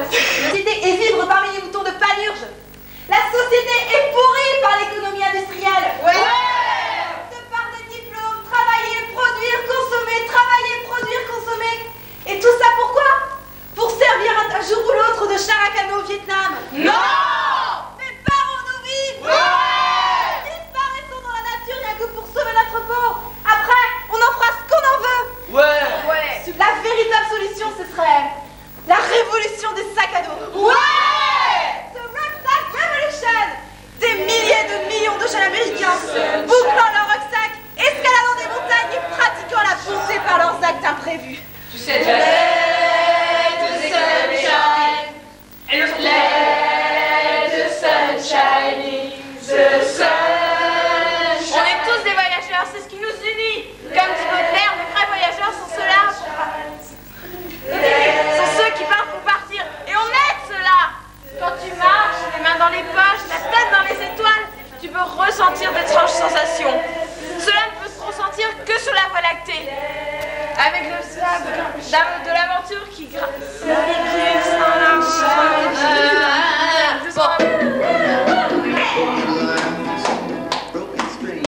la société et vivre parmi les moutons de Panurge. La société est pourrie par l'économie industrielle. Ouais. De par des diplômes, travailler, produire, consommer, travailler, produire, consommer. Et tout ça pourquoi Pour servir un jour ou l'autre de char à canoë au Vietnam. Non Mais parons-nous vite ouais. Disparaissons dans la nature rien que pour sauver notre peau. Après, on en fera ce qu'on en veut. Ouais. La véritable solution, ce serait étoiles, tu peux ressentir d'étranges sensations.